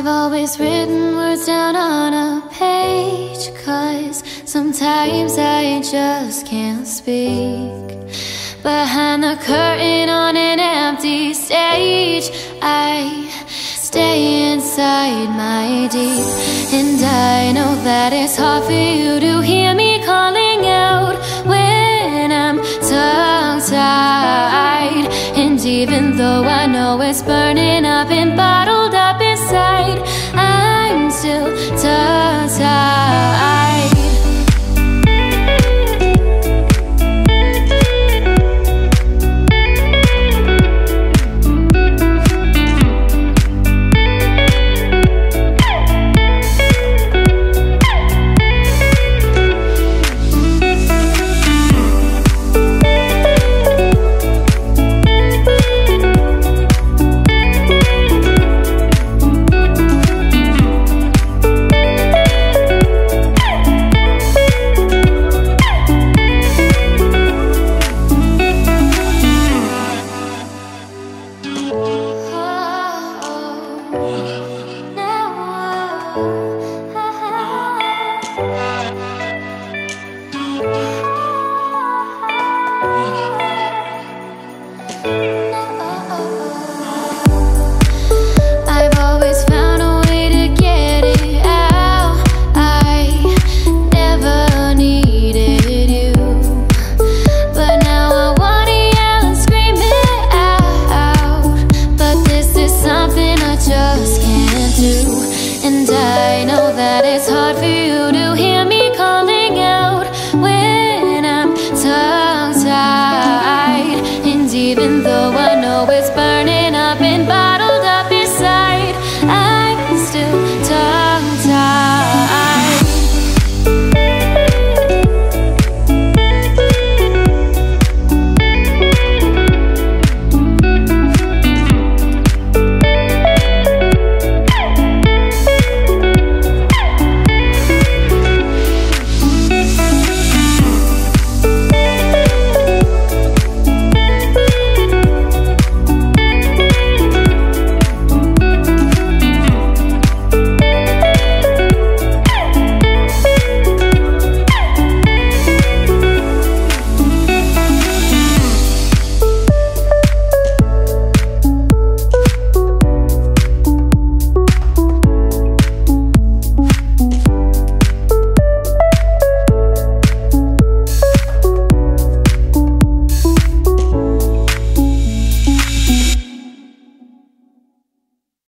I've always written words down on a page Cause sometimes I just can't speak. Behind the curtain on an empty stage I stay inside my deep. And I know that it's hard for you to hear me I know it's burning up and bottled up inside. I'm still tongue-tied I know that it's hard for you to hear me calling out when I'm tongue tied. And even though I know it's burning up in.